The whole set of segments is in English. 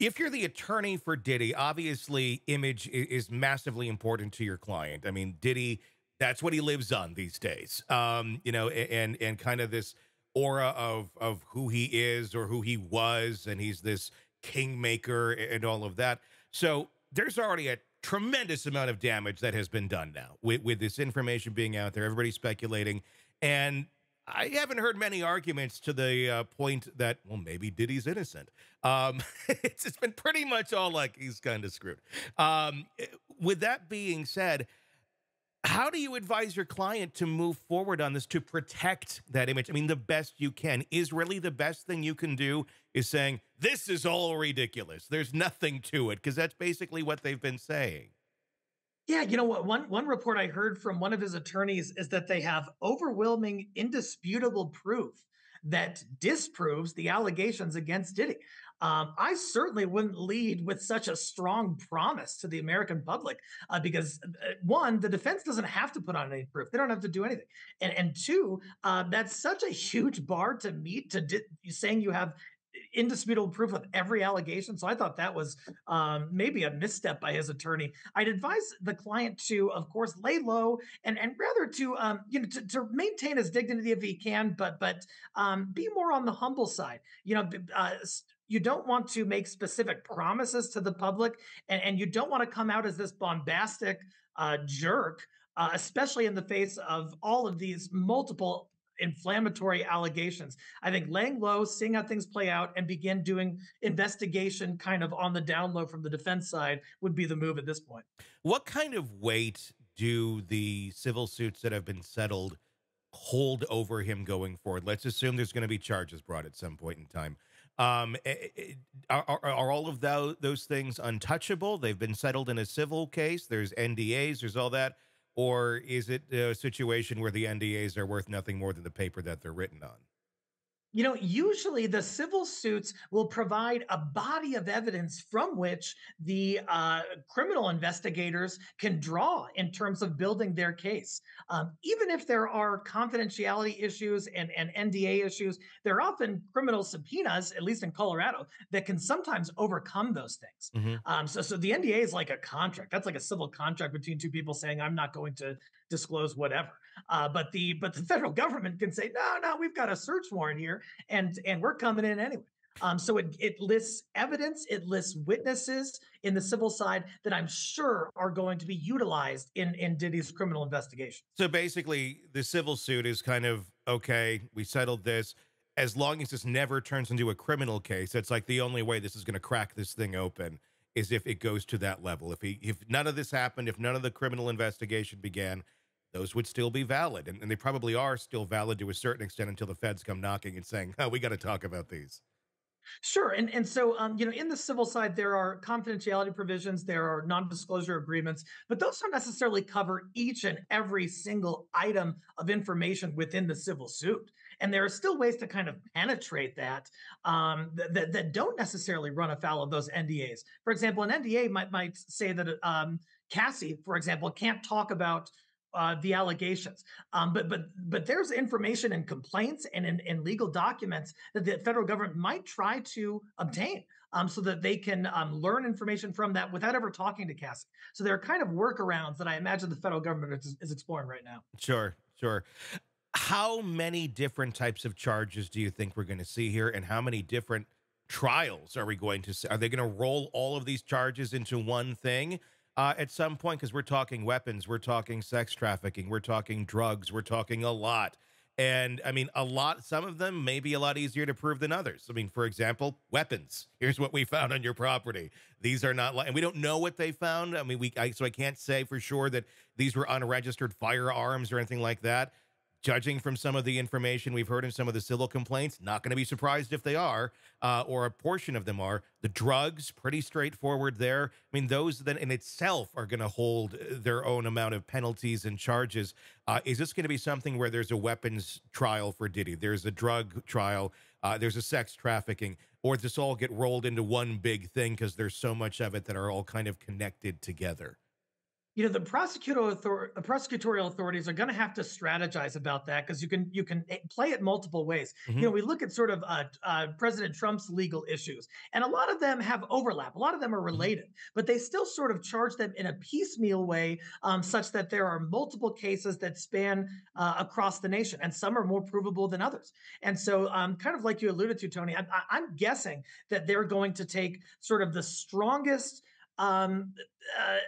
If you're the attorney for Diddy, obviously image is massively important to your client. I mean, Diddy, that's what he lives on these days. Um, you know, and and kind of this aura of of who he is or who he was, and he's this kingmaker and all of that. So there's already a tremendous amount of damage that has been done now with, with this information being out there. Everybody's speculating. And I haven't heard many arguments to the uh, point that, well, maybe Diddy's innocent. Um, it's, it's been pretty much all like he's kind of screwed. Um, with that being said, how do you advise your client to move forward on this to protect that image? I mean, the best you can. Is really the best thing you can do is saying, this is all ridiculous. There's nothing to it, because that's basically what they've been saying. Yeah, you know what? One one report I heard from one of his attorneys is that they have overwhelming, indisputable proof that disproves the allegations against Diddy. Um, I certainly wouldn't lead with such a strong promise to the American public uh, because uh, one, the defense doesn't have to put on any proof; they don't have to do anything, and and two, uh, that's such a huge bar to meet to di- saying you have indisputable proof of every allegation. So I thought that was um, maybe a misstep by his attorney. I'd advise the client to, of course, lay low and and rather to um, you know to, to, maintain his dignity if he can, but but um, be more on the humble side. You know. Uh, you don't want to make specific promises to the public, and, and you don't want to come out as this bombastic uh, jerk, uh, especially in the face of all of these multiple inflammatory allegations. I think laying low, seeing how things play out, and begin doing investigation kind of on the down low from the defense side would be the move at this point. What kind of weight do the civil suits that have been settled hold over him going forward? Let's assume there's going to be charges brought at some point in time. Um, eh, eh, eh, are, are, are, all of those, those things untouchable? They've been settled in a civil case. There's NDAs. There's all that or is it a situation where the NDAs are worth nothing more than the paper that they're written on? You know, usually the civil suits will provide a body of evidence from which the uh, criminal investigators can draw in terms of building their case. Um, even if there are confidentiality issues and, and NDA issues, there are often criminal subpoenas, at least in Colorado, that can sometimes overcome those things. Mm-hmm. Um, so, so the NDA is like a contract. That's like a civil contract between two people saying, "I'm not going to disclose whatever." Uh, but the but the federal government can say, "No, no, we've got a search warrant here." and and we're coming in anyway. Um, so it, it lists evidence, it lists witnesses in the civil side that I'm sure are going to be utilized in in Diddy's criminal investigation. So basically, the civil suit is kind of okay. We settled this. As long as this never turns into a criminal case, that's like the only way this is going to crack this thing open is if it goes to that level. If he, if none of this happened, if none of the criminal investigation began, those would still be valid. And, and, they probably are still valid to a certain extent until the feds come knocking and saying, oh, we got to talk about these. Sure, and and so um, you know, in the civil side, there are confidentiality provisions, there are non-disclosure agreements, but those don't necessarily cover each and every single item of information within the civil suit. And there are still ways to kind of penetrate that um, that, that, that don't necessarily run afoul of those NDAs. For example, an NDA might might say that um, Cassie, for example, can't talk about uh, the allegations. Um, but but but there's information and complaints and in, in, legal documents that the federal government might try to obtain. Um, so that they can um, learn information from that without ever talking to Cassie. So there are kind of workarounds that I imagine the federal government is, is exploring right now. Sure, sure. How many different types of charges do you think we're going to see here, and how many different trials are we going to see? Are they going to roll all of these charges into one thing? Uh, at some point because we're talking weapons, we're talking sex trafficking, we're talking drugs, we're talking a lot. And I mean, a lot, some of them may be a lot easier to prove than others. I mean, for example, weapons. Here's what we found on your property. These are not, and we don't know what they found. I mean, we, I, so I can't say for sure that these were unregistered firearms or anything like that judging from some of the information we've heard in some of the civil complaints, not going to be surprised if they are, uh, or a portion of them are. The drugs, pretty straightforward there. I mean, those then in itself are going to hold their own amount of penalties and charges. Uh, is this going to be something where there's a weapons trial for Diddy? There's a drug trial. Uh, there's a sex trafficking, or does this all get rolled into one big thing because there's so much of it that are all kind of connected together? You know the prosecutorial author- prosecutorial authorities are going to have to strategize about that because you can you can eh, play it multiple ways. Mm-hmm. You know, we look at sort of uh, uh, President Trump's legal issues, and a lot of them have overlap. A lot of them are mm-hmm. related, mm-hmm. but they still sort of charge them in a piecemeal way, um, such that there are multiple cases that span uh, across the nation, and some are more provable than others. And so, um, kind of like you alluded to, Tony, I, I'm guessing that they're going to take sort of the strongest um, uh, uh,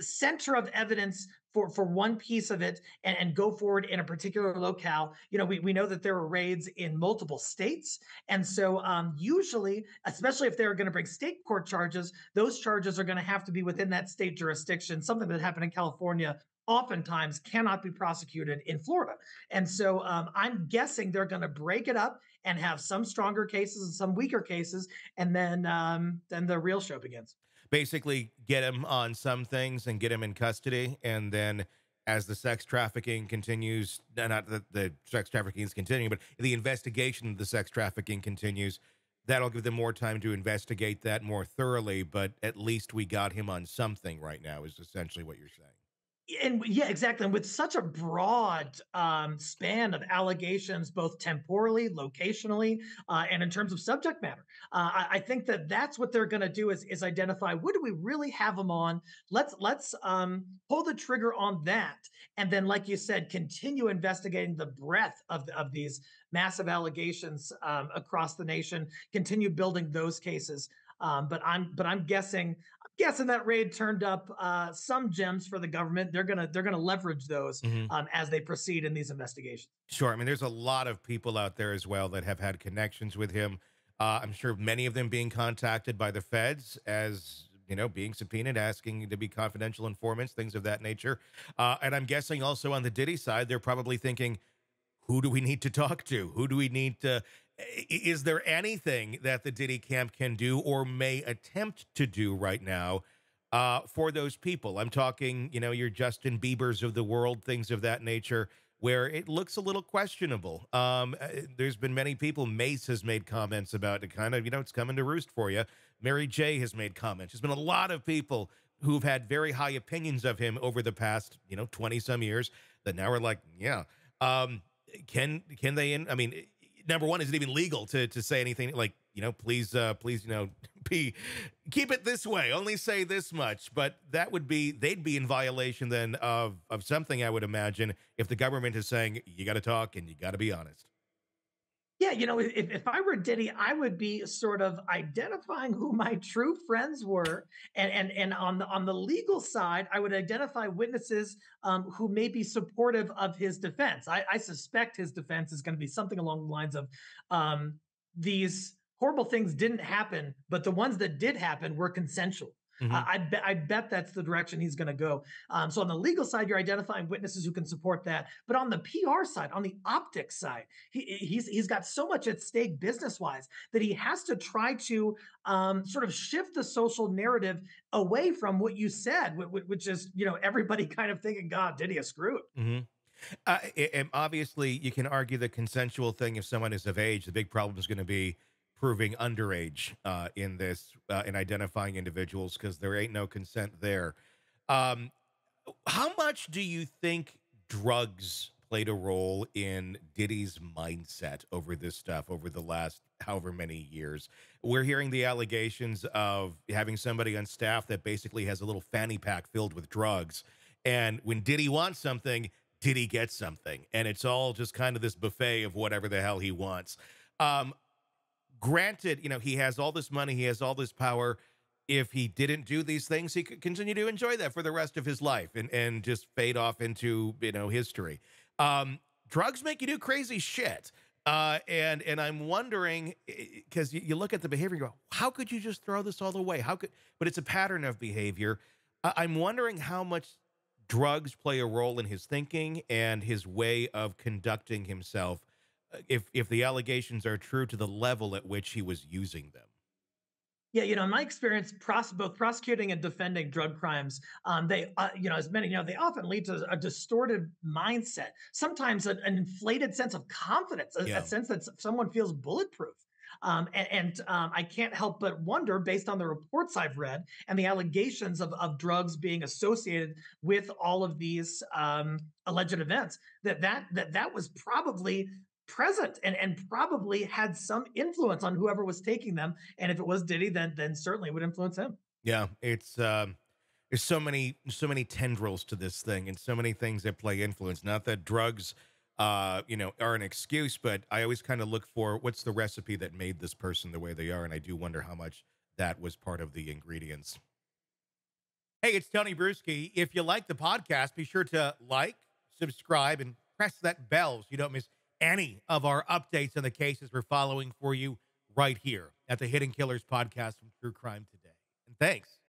center of evidence for for one piece of it and, and go forward in a particular locale. You know we, we know that there are raids in multiple states and so um, usually especially if they're going to bring state court charges those charges are going to have to be within that state jurisdiction. Something that happened in california oftentimes cannot be prosecuted in florida. And so um, i'm guessing they're going to break it up and have some stronger cases and some weaker cases and then um, then the real show begins basically get him on some things and get him in custody and then as the sex trafficking continues not that the sex trafficking is continuing but the investigation of the sex trafficking continues that'll give them more time to investigate that more thoroughly but at least we got him on something right now is essentially what you're saying and yeah, exactly. And with such a broad um, span of allegations, both temporally, locationally, uh, and in terms of subject matter, uh, I, I, think that that's what they're going to do is, is identify what do we really have them on. Let's let's um, pull the trigger on that, and then, like you said, continue investigating the breadth of of these massive allegations um, across the nation. Continue building those cases. Um, but I'm but I'm guessing guessing that raid turned up uh, some gems for the government. They're gonna they're gonna leverage those mm-hmm. um, as they proceed in these investigations. Sure. I mean, there's a lot of people out there as well that have had connections with him. Uh, I'm sure many of them being contacted by the feds as you know being subpoenaed, asking to be confidential informants, things of that nature. Uh, and I'm guessing also on the Diddy side, they're probably thinking. Who do we need to talk to? Who do we need to is there anything that the Diddy camp can do or may attempt to do right now uh, for those people? I'm talking, you know, your Justin Bieber's of the world, things of that nature, where it looks a little questionable. Um, uh, there's been many people. Mase has made comments about it, kind of, you know, it's coming to roost for you. Mary J has made comments. There's been a lot of people who've had very high opinions of him over the past, you know, 20 some years that now are like, yeah. Um, can can they? In, I mean, number one, is it even legal to to say anything like you know, please, uh, please, you know, be keep it this way. Only say this much. But that would be they'd be in violation then of of something I would imagine if the government is saying you got to talk and you got to be honest. Yeah, you know, if, if I were Diddy, I would be sort of identifying who my true friends were, and and and on the on the legal side, I would identify witnesses um, who may be supportive of his defense. I, I suspect his defense is going to be something along the lines of um, these horrible things didn't happen, but the ones that did happen were consensual. Mm-hmm. Uh, I, bet I bet that's the direction he's going to go. Um, so on the legal side, you're identifying witnesses who can support that. But on the PR side, on the optics side, he, he's he's got so much at stake business wise that he has to try to um, sort of shift the social narrative away from what you said, which is you know everybody kind of thinking, God, did he screw it? Mm-hmm. Uh, and obviously, you can argue the consensual thing if someone is of age. The big problem is going to be proving underage uh, in this uh, in identifying individuals because there ain't no consent there. Um, how much do you think drugs played a role in Diddy's mindset over this stuff over the last however many years? We're hearing the allegations of having somebody on staff that basically has a little fanny pack filled with drugs. And when Diddy wants something, Diddy gets something. And it's all just kind of this buffet of whatever the hell he wants. Um, granted, you know, he has all this money, he has all this power. If he didn't do these things, he could continue to enjoy that for the rest of his life and, and just fade off into, you know, history. Um, drugs make you do crazy shit. Uh, and and I'm wondering because you, look at the behavior, you go, how could you just throw this all away? How could? But it's a pattern of behavior. I'm wondering how much drugs play a role in his thinking and his way of conducting himself if if the allegations are true to the level at which he was using them. Yeah, you know, in my experience, pros- both prosecuting and defending drug crimes, um, they, uh, you know, as many, you know, they often lead to a distorted mindset. Sometimes an, an inflated sense of confidence, a, yeah. a, sense that someone feels bulletproof. Um, and, and um, I can't help but wonder, based on the reports I've read and the allegations of, of drugs being associated with all of these um, alleged events, that that that that was probably present and, and probably had some influence on whoever was taking them. And if it was Diddy, then then certainly would influence him. Yeah, it's um, there's so many so many tendrils to this thing, and so many things that play influence. Not that drugs, uh, you know, are an excuse, but I always kind of look for what's the recipe that made this person the way they are, and I do wonder how much that was part of the ingredients. Hey, it's Tony Brueski. If you like the podcast, be sure to like, subscribe, and press that bell so you don't miss any of our updates on the cases we're following for you right here at the Hidden Killers podcast from True Crime Today. And thanks